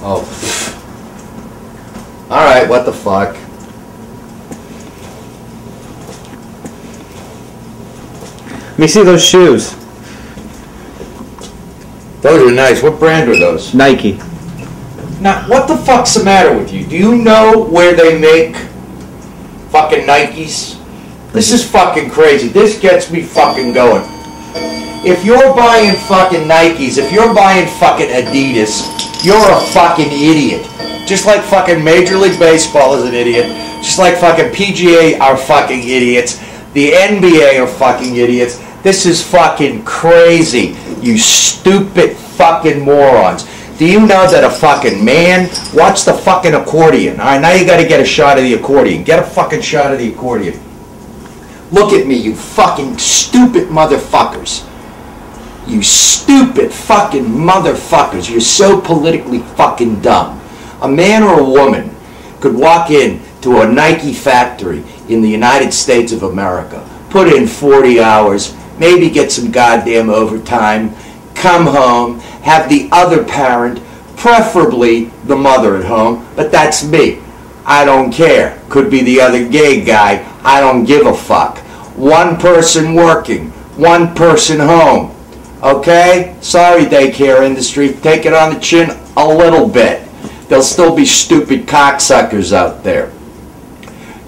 Oh. Alright, what the fuck? Let me see those shoes. Those are nice. What brand are those? Nike. Now, what the fuck's the matter with you? Do you know where they make fucking Nikes? This is fucking crazy. This gets me fucking going. If you're buying fucking Nikes, if you're buying fucking Adidas, you're a fucking idiot. Just like fucking Major League Baseball is an idiot. Just like fucking PGA are fucking idiots. The NBA are fucking idiots. This is fucking crazy. You stupid fucking morons. Do you know that a fucking man, watch the fucking accordion. All right, now you got to get a shot of the accordion. Get a fucking shot of the accordion. Look at me, you fucking stupid motherfuckers. You stupid fucking motherfuckers. You're so politically fucking dumb. A man or a woman could walk in to a Nike factory in the United States of America, put in 40 hours, maybe get some goddamn overtime, come home, have the other parent, preferably the mother at home, but that's me. I don't care. Could be the other gay guy. I don't give a fuck. One person working, one person home. Okay? Sorry, daycare industry. Take it on the chin a little bit. There'll still be stupid cocksuckers out there.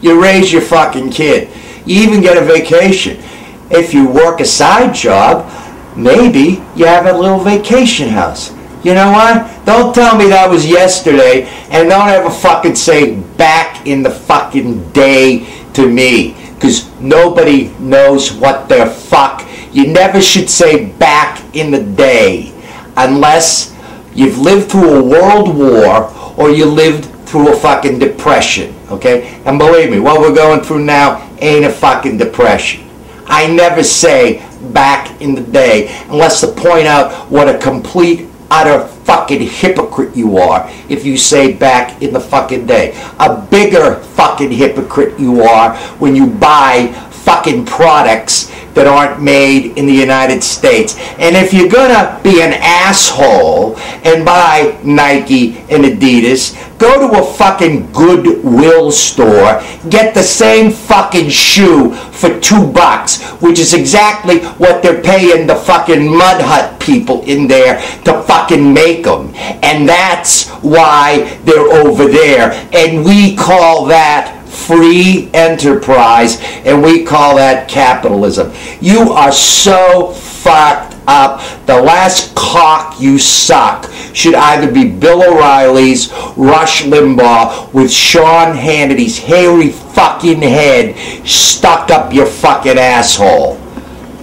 You raise your fucking kid. You even get a vacation. If you work a side job, maybe you have a little vacation house. You know what? Don't tell me that was yesterday and don't ever fucking say back in the fucking day to me. Because nobody knows what the fuck. You never should say back in the day unless you've lived through a world war or you lived through a fucking depression. Okay? And believe me, what we're going through now ain't a fucking depression. I never say back in the day unless to point out what a complete utter fucking hypocrite you are if you say back in the fucking day. A bigger fucking hypocrite you are when you buy fucking products that aren't made in the United States. And if you're gonna be an asshole and buy Nike and Adidas, go to a fucking Goodwill store, get the same fucking shoe for two bucks, which is exactly what they're paying the fucking mud hut people in there to fucking make them. And that's why they're over there. And we call that free enterprise and we call that capitalism. You are so fucked up. The last cock you suck should either be Bill O'Reilly's Rush Limbaugh with Sean Hannity's hairy fucking head stuck up your fucking asshole.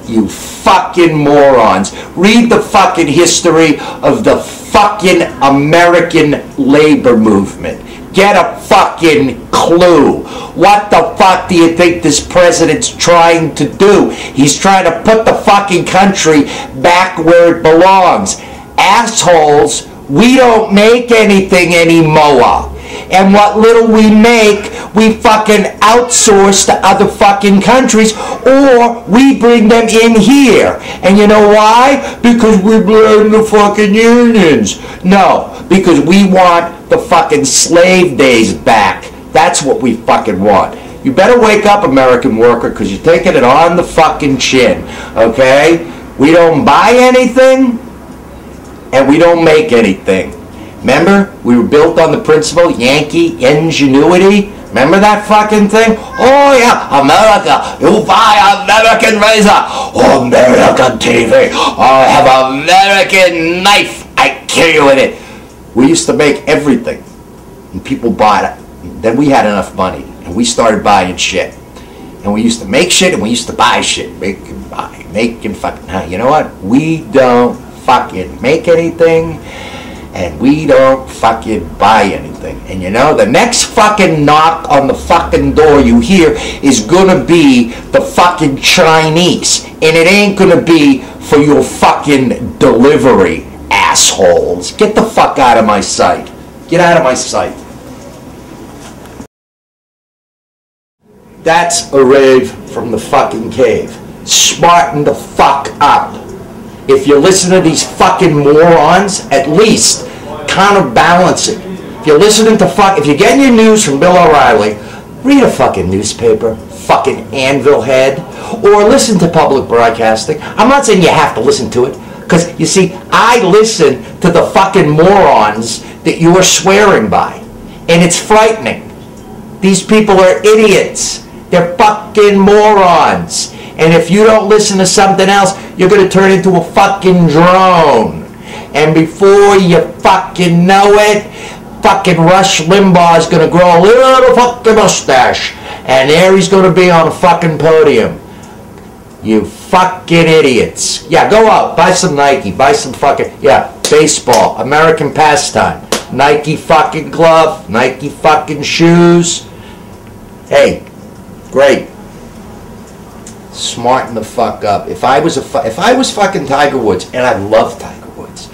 You fucking morons. Read the fucking history of the fucking American labor movement. Get a fucking clue. What the fuck do you think this president's trying to do? He's trying to put the fucking country back where it belongs. Assholes, we don't make anything anymore. And what little we make, we fucking outsource to other fucking countries or we bring them in here. And you know why? Because we blame the fucking unions. No, because we want the fucking slave days back. That's what we fucking want. You better wake up, American worker, because you're taking it on the fucking chin. Okay? We don't buy anything and we don't make anything. Remember, we were built on the principle Yankee ingenuity. Remember that fucking thing? Oh yeah, America, you buy American razor, or American TV, I have American knife, I kill you with it. We used to make everything, and people bought it. Then we had enough money, and we started buying shit. And we used to make shit, and we used to buy shit. Make and buy, make and fucking, you know what? We don't fucking make anything and we don't fucking buy anything. And you know, the next fucking knock on the fucking door you hear is gonna be the fucking Chinese. And it ain't gonna be for your fucking delivery, assholes. Get the fuck out of my sight. Get out of my sight. That's a rave from the fucking cave. Smarten the fuck up. If you listen to these fucking morons, at least counterbalance it. If you're listening to fuck, if you're getting your news from Bill O'Reilly, read a fucking newspaper, fucking anvil head, or listen to public broadcasting. I'm not saying you have to listen to it, because you see, I listen to the fucking morons that you are swearing by, and it's frightening. These people are idiots. They're fucking morons. And if you don't listen to something else, you're going to turn into a fucking drone. And before you fucking know it, fucking Rush Limbaugh is going to grow a little fucking mustache. And there he's going to be on a fucking podium. You fucking idiots. Yeah, go out, buy some Nike, buy some fucking, yeah, baseball, American pastime. Nike fucking glove, Nike fucking shoes. Hey, great. Smarten the fuck up. If I was a if I was fucking Tiger Woods, and I love Tiger Woods.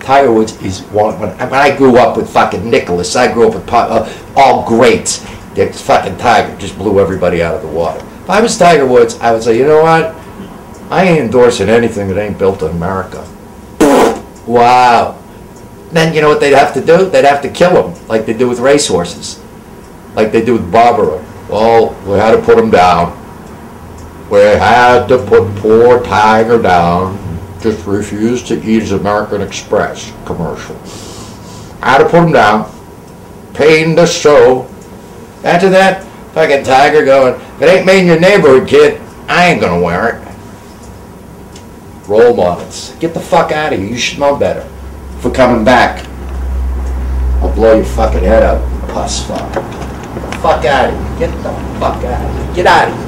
Tiger Woods is one. When, when I grew up with fucking Nicklaus, I grew up with uh, all greats. That fucking Tiger just blew everybody out of the water. If I was Tiger Woods, I would say, you know what? I ain't endorsing anything that ain't built in America. Wow. Then you know what they'd have to do? They'd have to kill him, like they do with racehorses, like they do with Barbaro. Well, we had to put him down. We had to put poor Tiger down. Just refused to eat his American Express commercial. Had to put him down. Pain to show. After that, fucking Tiger going, if it ain't made in your neighborhood, kid, I ain't gonna wear it. Role models. Get the fuck out of here. You know better. For coming back. I'll blow your fucking head up, puss fuck. Fuck out of here. Get the fuck out of here. Get out of here.